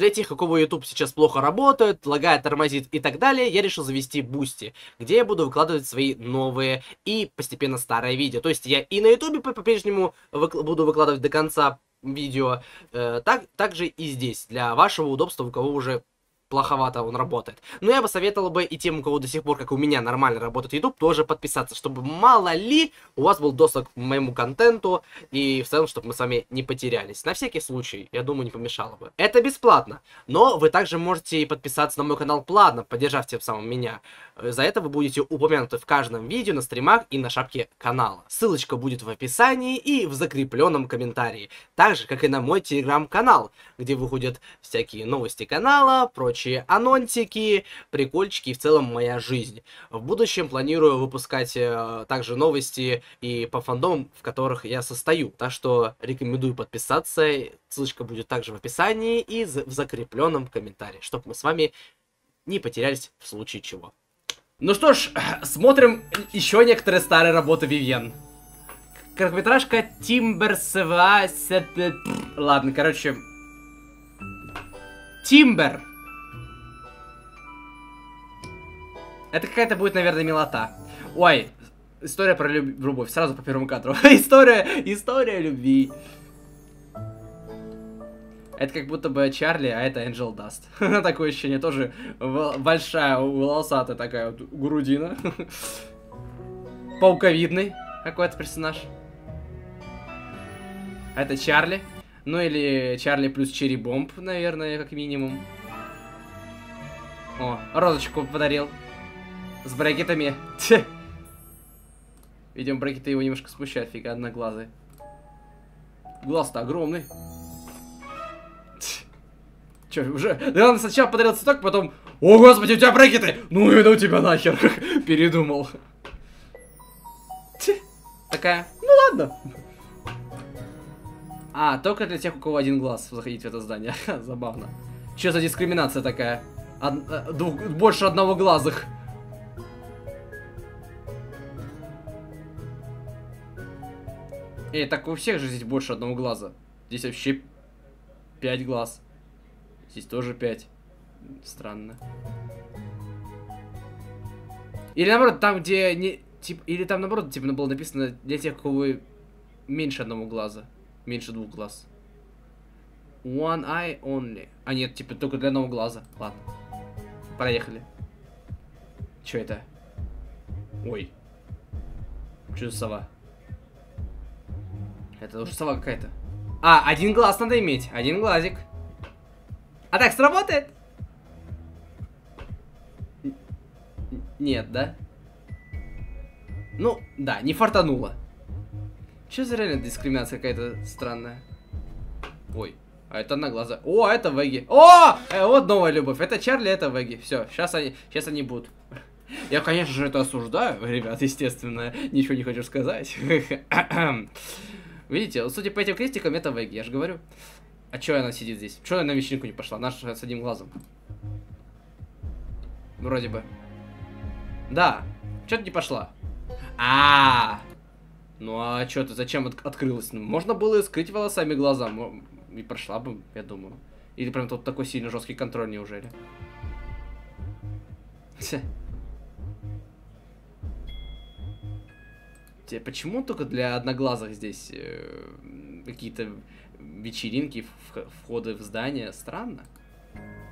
Для тех, у кого YouTube сейчас плохо работает, лагает, тормозит и так далее, я решил завести Boosty, где я буду выкладывать свои новые и постепенно старые видео. То есть я и на YouTube по-прежнему выкл буду выкладывать до конца видео, э, так, также и здесь, для вашего удобства, у кого уже плоховато он работает. Но я бы советовал бы и тем, у кого до сих пор, как у меня, нормально работает YouTube, тоже подписаться, чтобы мало ли у вас был доступ к моему контенту и в целом, чтобы мы с вами не потерялись. На всякий случай, я думаю, не помешало бы. Это бесплатно, но вы также можете и подписаться на мой канал платно, поддержав тем самым меня. За это вы будете упомянуты в каждом видео, на стримах и на шапке канала. Ссылочка будет в описании и в закрепленном комментарии. Так же, как и на мой телеграм-канал, где выходят всякие новости канала, прочие прочие анонсики, прикольчики и в целом моя жизнь. В будущем планирую выпускать э, также новости и по фандомам, в которых я состою. Так что рекомендую подписаться, ссылочка будет также в описании и в закрепленном комментарии, чтобы мы с вами не потерялись в случае чего. Ну что ж, смотрим еще некоторые старые работы Вивьен. Короткометражка Тимберсева... Ладно, короче... Тимбер. Это какая-то будет, наверное, милота. Ой, история про люб... любовь. Сразу по первому кадру. история, история любви. Это как будто бы Чарли, а это Энджел Даст. Такое ощущение, тоже большая, волосатая такая вот грудина. Пауковидный какой-то персонаж. Это Чарли. Ну или Чарли плюс Черри Бомб, наверное, как минимум. О, розочку подарил. С брекетами. Видимо, брекеты его немножко смущают, фига одноглазый. Глаз-то огромный. Че, уже? Да он сначала подарил цветок, потом... О, господи, у тебя брекеты! Ну и ну тебя нахер. Передумал. Такая, ну ладно. А, только для тех, у кого один глаз заходить в это здание. Забавно. Что за дискриминация такая? Од... Э, двух... Больше одного глазых. Эй, так у всех же здесь больше одного глаза. Здесь вообще пять глаз. Здесь тоже пять. Странно. Или наоборот, там, где не... Тип, или там наоборот, типа, было написано для тех, у кого меньше одного глаза. Меньше двух глаз. One eye only. А нет, типа, только для одного глаза. Ладно. Проехали. Что это? Ой. Что за сова? Это уже сова какая-то. А, один глаз надо иметь. Один глазик. А так сработает? Нет, да? Ну, да, не фартануло. Что за реально дискриминация какая-то странная? Ой, а это на глаза. О, это Веги. О, э, вот новая любовь. Это Чарли, это Веги. Все, сейчас они, сейчас они будут. Я, конечно же, это осуждаю, ребят, естественно. Ничего не хочу сказать. Видите, судя по этим крестикам, это Веги, я же говорю. А чё она сидит здесь? Чё она на вечеринку не пошла? Наша с одним глазом. Вроде бы. Да. Чё ты не пошла? А, -а, а Ну а чё ты, зачем от открылась? Ну, можно было скрыть волосами глаза. И прошла бы, я думаю. Или прям тут такой сильно жесткий контроль, неужели? Почему только для одноглазых здесь э, какие-то вечеринки, входы в здание? Странно.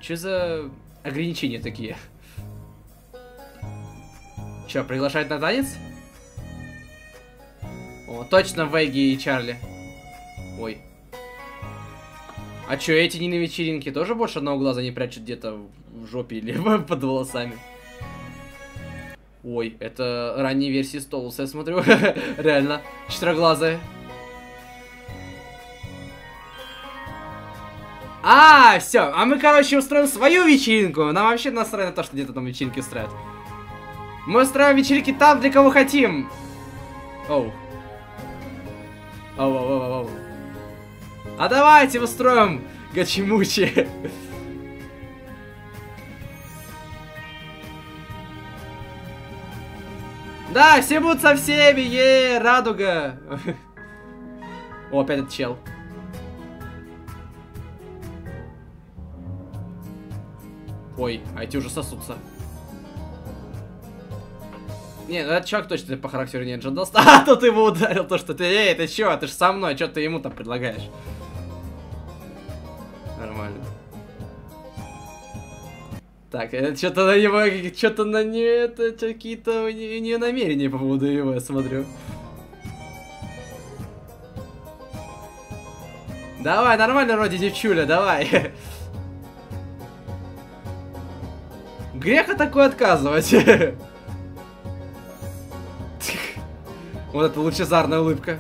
Что за ограничения такие? Че, приглашать на танец? О, точно Веги и Чарли. Ой. А чё, эти не на вечеринке тоже больше одного глаза не прячут где-то в жопе или под волосами? Ой, это ранние версии Столуса, я смотрю. Реально, четыреглазые. А, все, а мы, короче, устроим свою вечеринку. Нам вообще насрать на то, что где-то там вечеринки устраивают. Мы устраиваем вечеринки там, для кого хотим. Оу. Оу, оу, оу, оу. А давайте устроим гачимучи. Да, все будут со всеми, е, радуга. О, опять этот чел. Ой, а эти уже сосутся. Не, ну этот чувак точно по характеру не Джон Дост. А, тут его ударил, то что ты, эй, ты чё, ты же со мной, что ты ему там предлагаешь? Так, это что-то на него, что-то на не, это какие-то у нее намерения по поводу его, я смотрю. Давай, нормально, вроде девчуля, давай. Греха такой отказывать. Вот это лучезарная улыбка.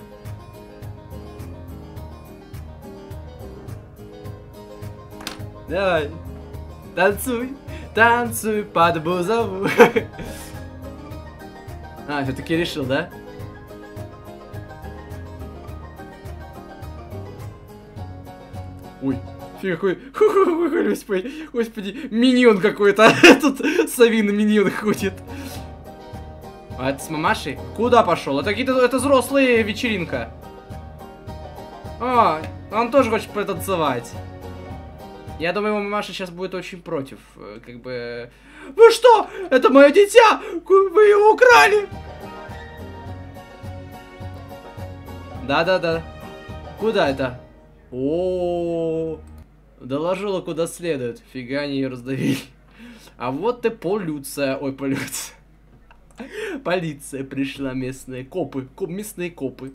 Давай. Танцуй, танцуй под бузову. А, все-таки решил, да? Ой, фиг какой, господи, господи, миньон какой-то, тут Савин миньон ходит. А это с мамашей? Куда пошел? Это какие-то, это взрослые вечеринка. А, он тоже хочет потанцевать. Я думаю, мамаша сейчас будет очень против. Э, как бы... Вы что? Это мое дитя! Вы его украли! Да-да-да. Куда это? О, -о, -о, доложила куда следует. Фига они раздавили. А вот и полюция. Ой, полюция. Полиция пришла местные. Копы. Коп, местные копы.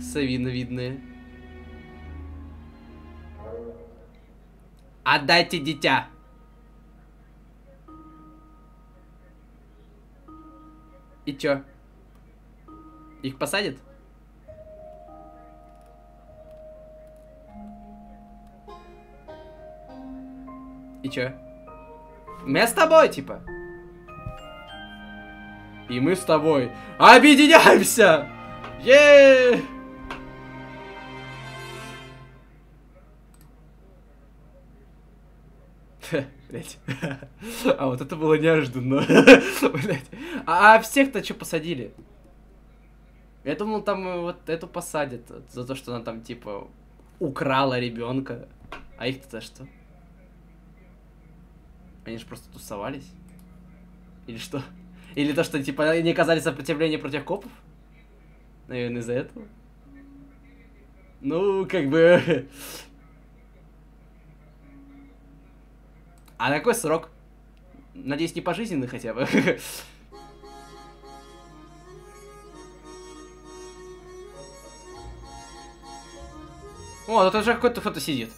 Савина видные. Отдайте дитя. И чё? Их посадят? И чё? Мы с тобой, типа. И мы с тобой объединяемся! Еее! Блять. А вот это было неожиданно. Блять. А, а всех-то что посадили? Я думал, там э, вот эту посадят за то, что она там типа украла ребенка. А их-то что? Они же просто тусовались? Или что? Или то, что, типа, не оказали сопротивления против копов? Наверное, из-за этого. Ну, как бы... А на какой срок? Надеюсь, не пожизненный хотя бы. О, тут уже какой-то кто-то сидит.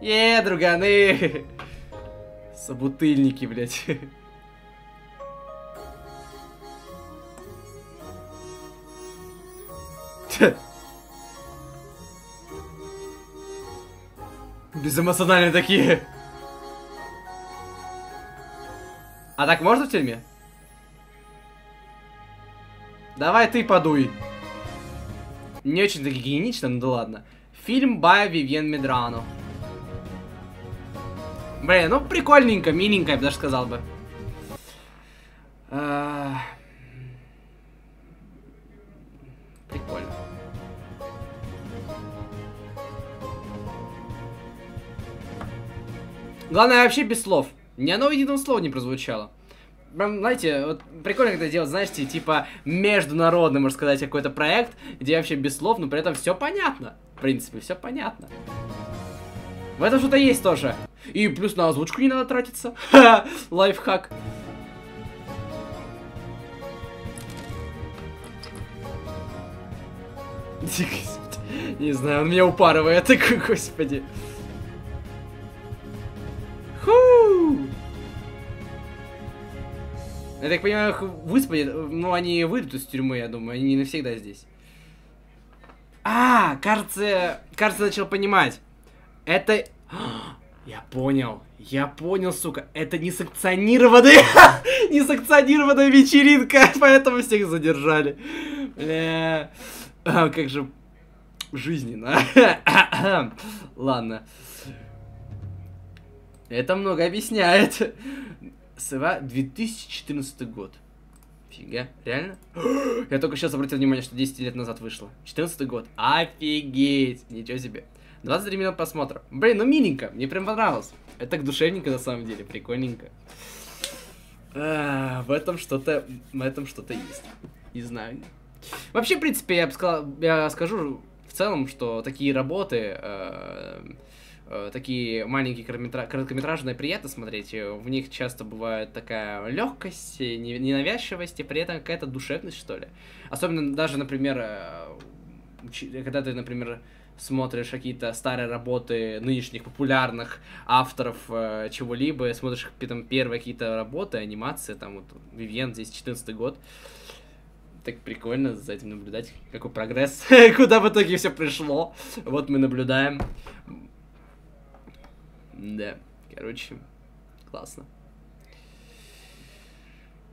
Е, друганы! Собутыльники, блядь. Безэмоциональные такие. А так можно в тюрьме? Давай ты подуй. Не очень-то гигиенично, ну да ладно. Фильм Бая Вивьен Медрано. Блин, ну прикольненько, миленько, я бы даже сказал бы. А... Прикольно. Главное, вообще без слов. Ни одного единого слова не прозвучало. Прям, знаете, вот прикольно это делать, знаете, типа международный, можно сказать, какой-то проект, где вообще без слов, но при этом все понятно. В принципе, все понятно. В этом что-то есть тоже. И плюс на озвучку не надо тратиться. Лайфхак. Не знаю, он меня упарывает, господи. Я так понимаю, их выспали, ну они выйдут из тюрьмы, я думаю, они не навсегда здесь. А, кажется, кажется, начал понимать. Это... Я понял, я понял, сука, это не санкционированная, не санкционированная вечеринка, поэтому всех задержали. Бля, а, как же жизненно. Ладно. Это много объясняет. Сыва 2014 год. Фига, реально? Я только сейчас обратил внимание, что 10 лет назад вышло. 14 год. Офигеть! Ничего себе. 23 минут просмотра. Блин, ну миленько, мне прям понравилось. Это так душевненько на самом деле, прикольненько. А, в этом что-то, в этом что-то есть. Не знаю. Вообще, в принципе, я бы сказал, я скажу в целом, что такие работы, э, такие маленькие короткометра- короткометражные приятно смотреть. В них часто бывает такая легкость, не- ненавязчивость и при этом какая-то душевность, что ли. Особенно даже, например, э, когда ты, например, смотришь какие-то старые работы нынешних популярных авторов э, чего-либо, смотришь там первые какие-то работы, анимации, там вот Вивьен, здесь 14 год. Так прикольно за этим наблюдать, какой прогресс, куда в итоге все пришло. Вот мы наблюдаем. Да, короче, классно.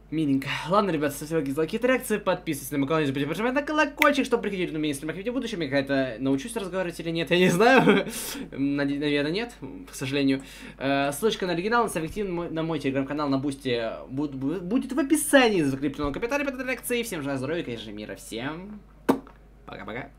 Миленько. Ладно, ребят, ставьте лайки какие-то реакции, подписывайтесь на мой канал, не забудьте прожимать на колокольчик, чтобы приходить на меня стримах в будущем. Я как-то научусь разговаривать или нет, я не знаю. Наверное, нет, к сожалению. Э, Ссылочка на оригинал, на на мой телеграм-канал на Boosty буд- бу- будет в описании закрепленного комментария под реакцией. Всем желаю здоровья, конечно, мира. Всем пока-пока.